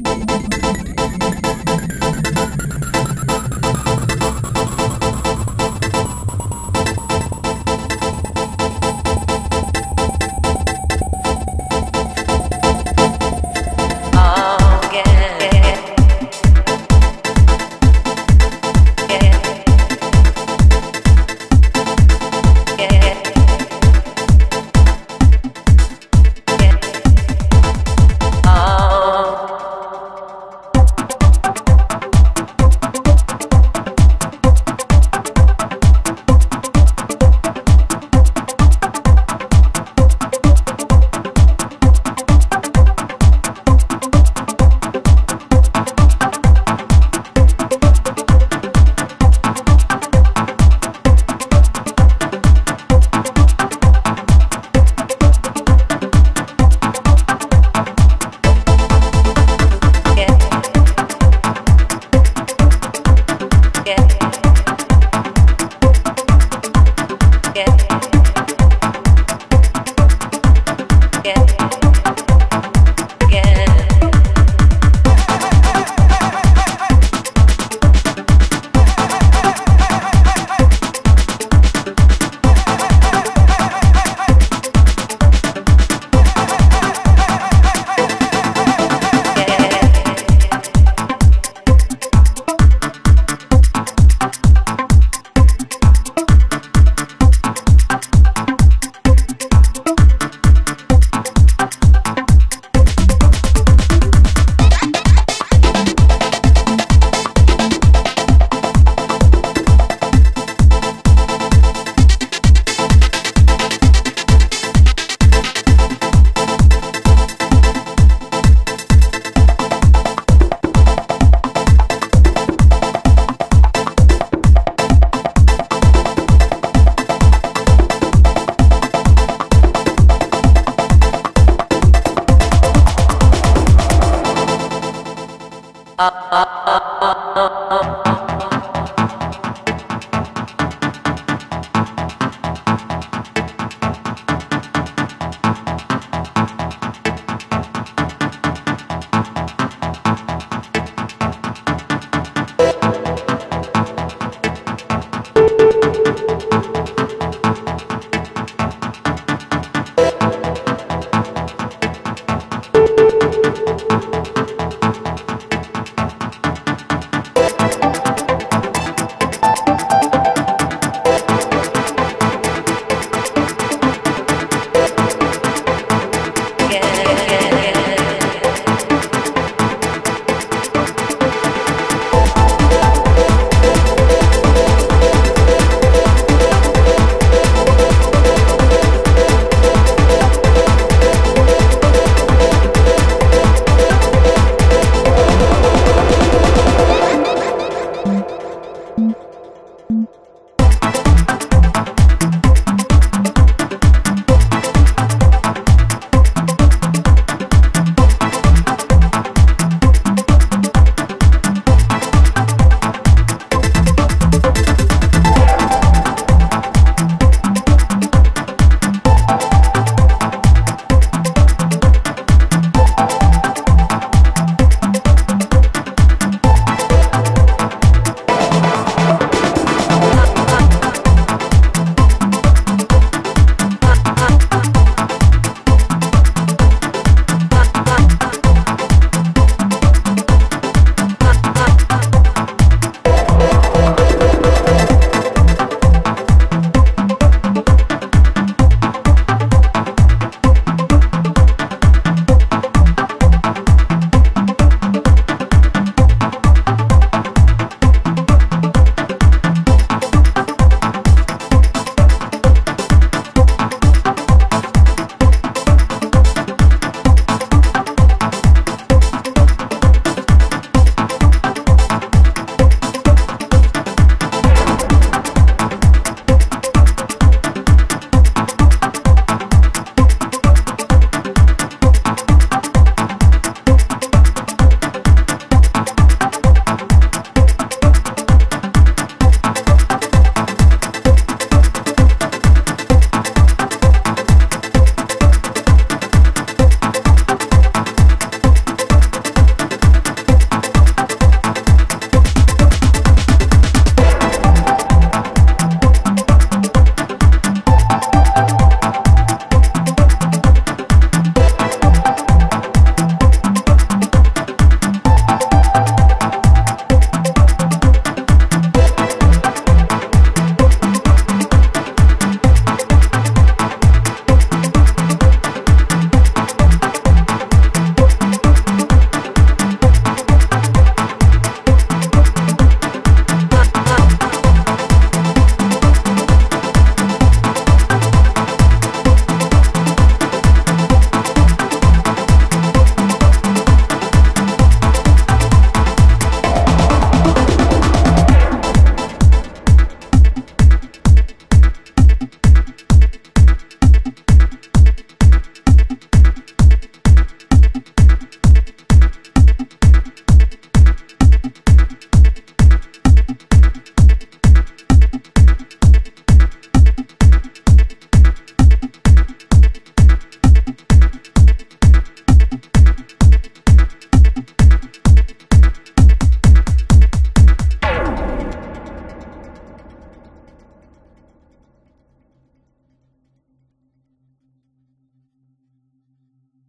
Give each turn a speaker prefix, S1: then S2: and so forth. S1: どんどん」
S2: up, up.